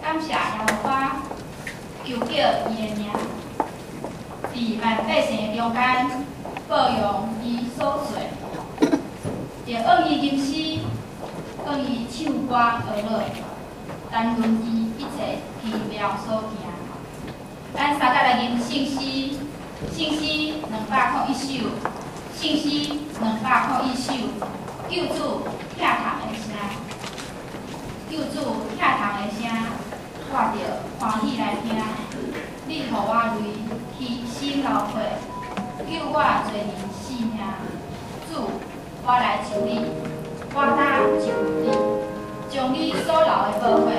感谢耶和华求叫伊的名，伫万百姓的中间保佑伊所做，就按伊吟诗，按伊唱歌而乐，谈论伊一切奇妙所行。咱三个来吟圣诗，圣诗两百块一首，圣诗两百块一首，救主疼痛的声，救主疼痛的声，看到欢喜来听。你予我泪去心流血，救我侪人性命。主，我来求你，我担就你，将你所留的宝血，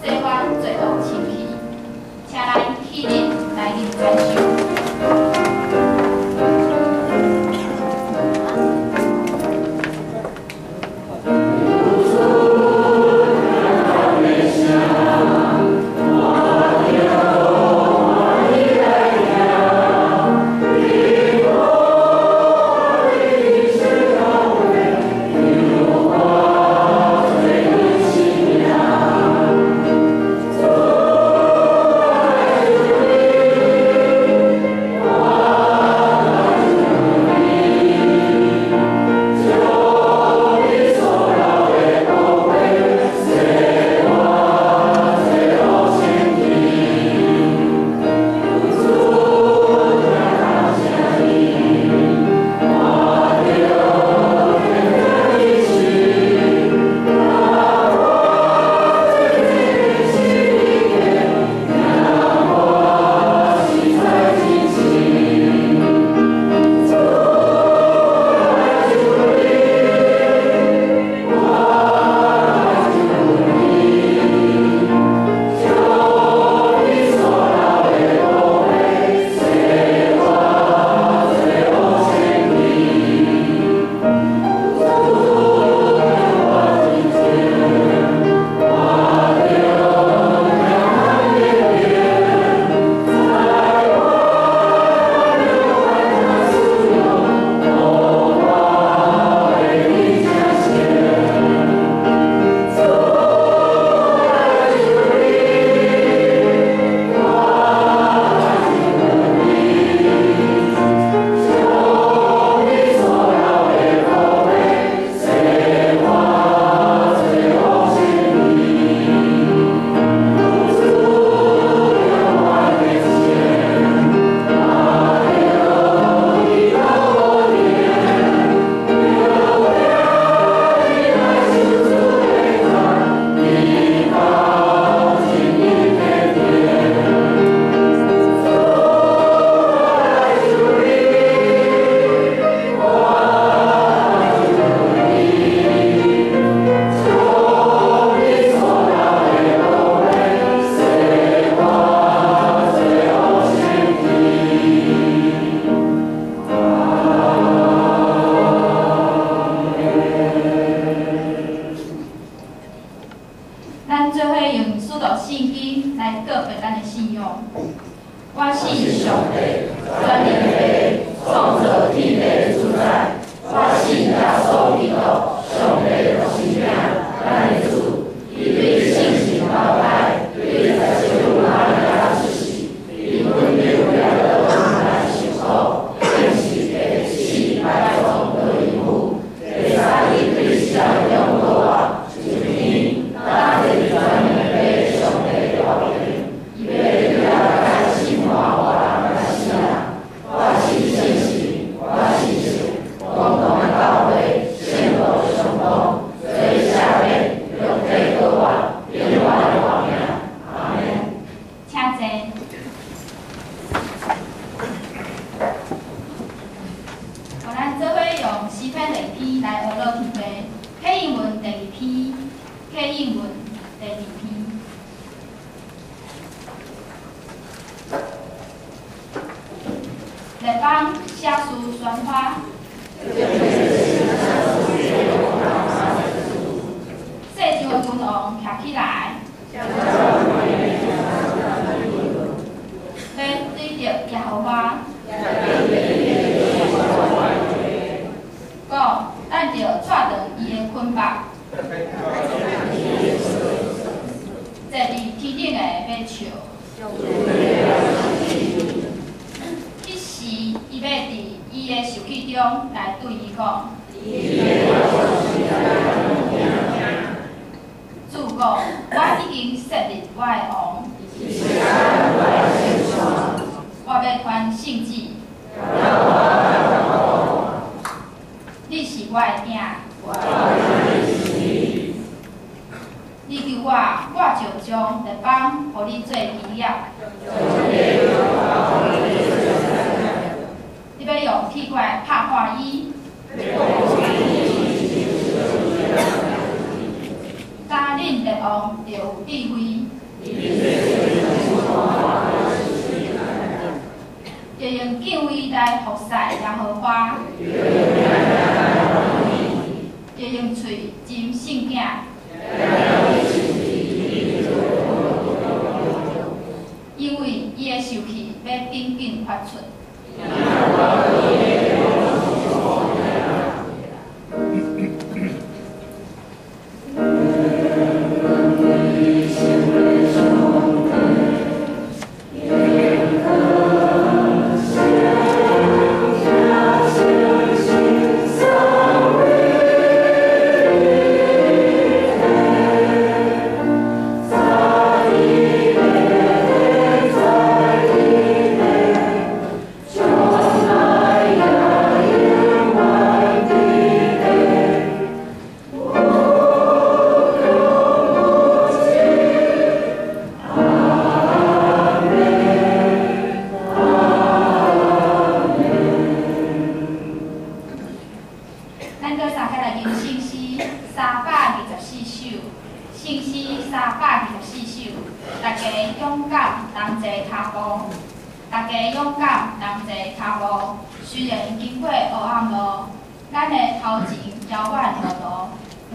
洗我罪恶清气。请咱起立来领感受。中来对伊讲。主讲，我已经设立我的王。我要传圣旨。你是我的囝。你求我，我就将日邦互你做基业。你要用铁拐拍破伊。打恁日王就有智慧。就用敬畏来服侍耶和华。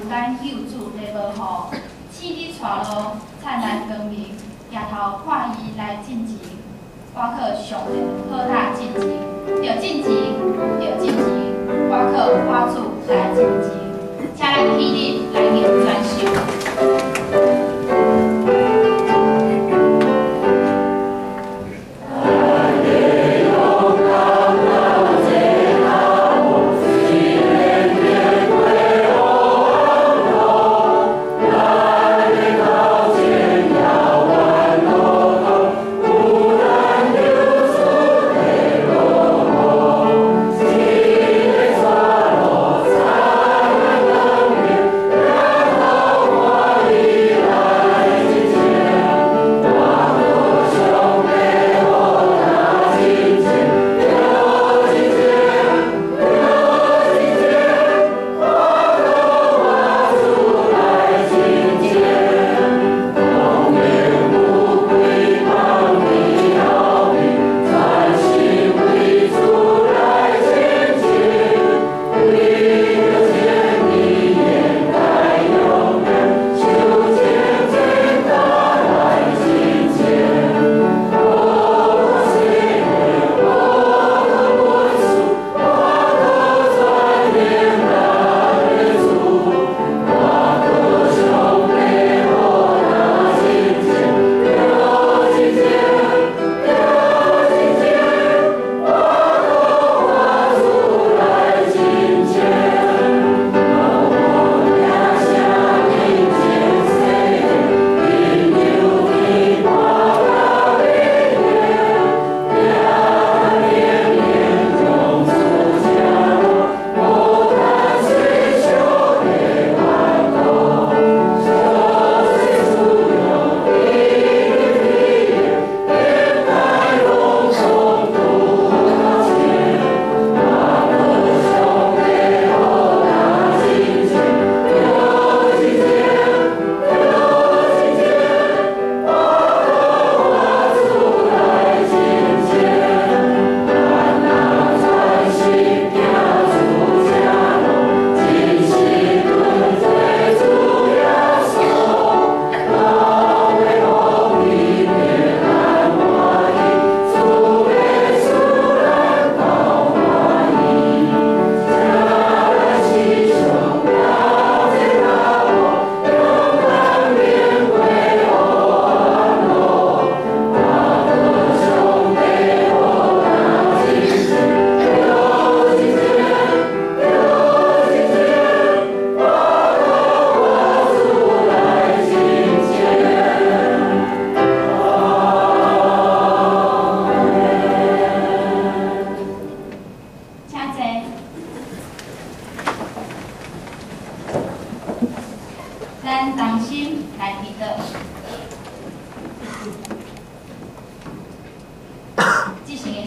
有咱救主来保护，赐你带路，灿烂光明，抬头看伊来进前，我靠上帝，好大进前，要进前，要进前，我靠花主来进前，请咱起立来迎转修。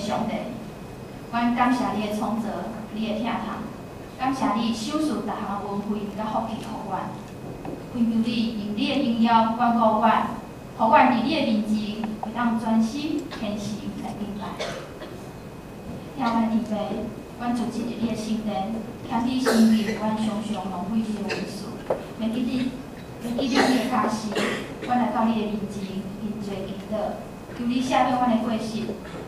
兄弟感谢你的创造，你的疼痛，感谢你手术逐项恩惠甲福气互阮。恳求你用你的荣耀关顾阮，互阮伫你的面前会当专心虔诚来明白。听阮天父，阮就进入你的圣殿，听你心意，阮常常浪费你的文字，袂记你，袂记你的家事，阮来到你的面前，认罪祈祷，求你赦免阮的过失，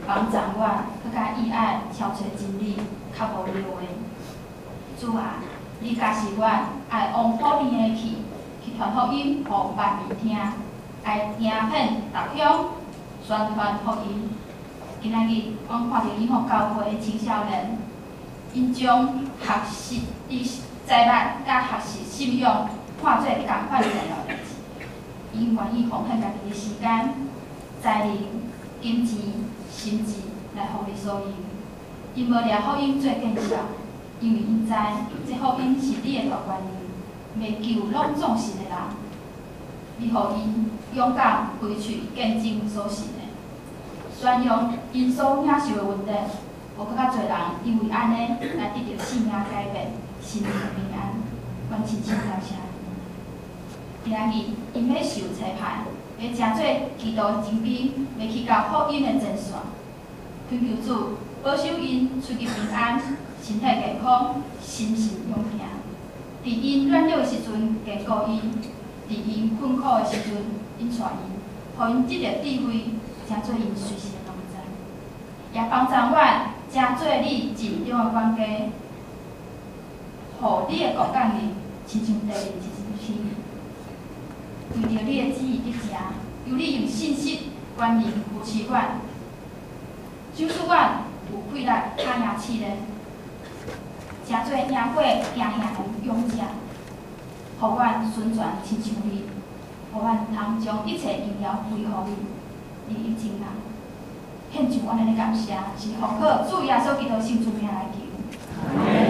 帮助阮更加意爱超找真理，较无你的。主啊，你家是阮爱往普遍的去去。传福音，互万民听，爱听遍逐乡宣传福音。今仔日，阮看到你互教会的青少年，因将学习知财物甲学习信仰看做共款重要代志，因愿意奉献家己的时间、财力、金钱、心智来互你所用。因无掠福音做见证，因为因知这福音是你的大原意。未求拢总信的人，你互因勇敢开喙见证所信的，宣扬因所领受的问题，互更较侪人因为安尼来得到信仰改变，心灵平安。阮深深感谢你。今仔日因要受裁判，会诚做基督的精兵，要去到福音的前线，恳求主保守因出入平安，身体健康，心神勇健。伫因软弱的时阵，坚固因；伫因困苦的时阵，因带因，互因得着智慧，成做因随时的帮助。也帮助阮，成做你尽中的管家，互你的国家人亲像第二一天，为着你的旨意得成，由你用信息、管理扶持阮，就使阮有气力打赢试炼。诚做赢过赢兄的勇者，互阮宣传亲像你，互阮通将一切荣耀归乎你，你一真人，献上阮的感谢，是奉靠主耶稣基督圣主名来求。